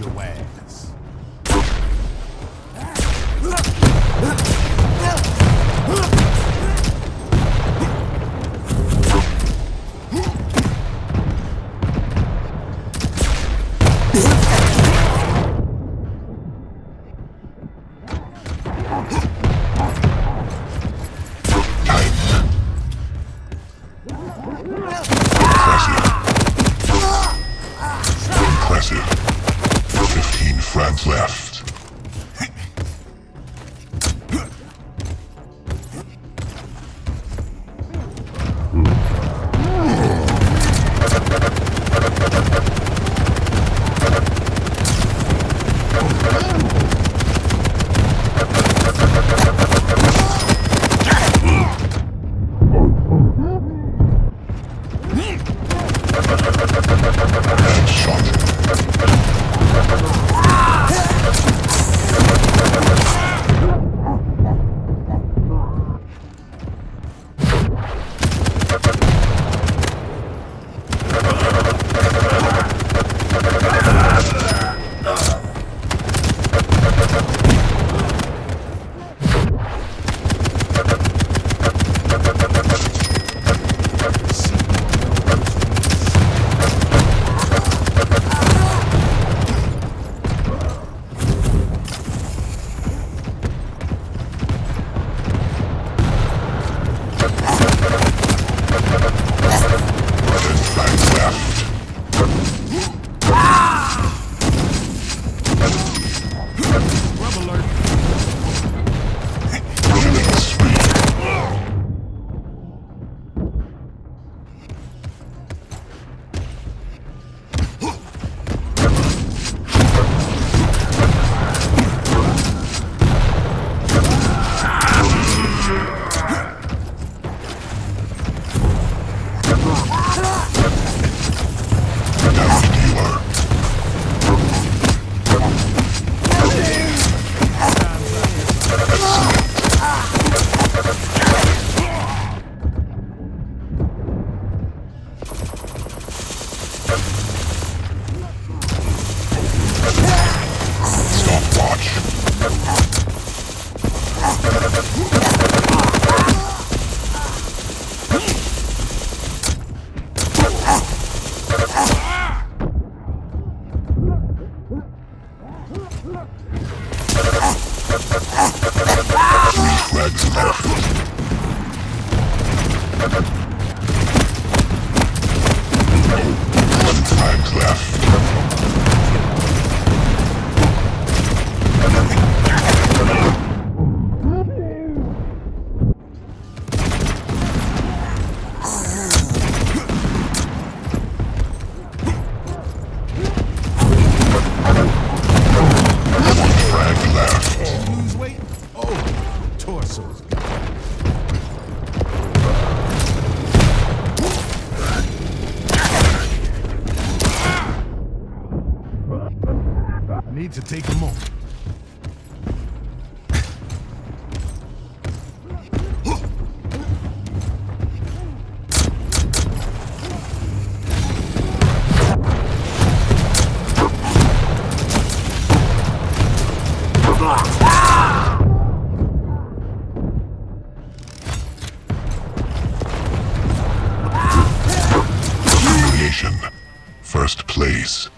your ass. Headshot. Flags Need to take them off. First place.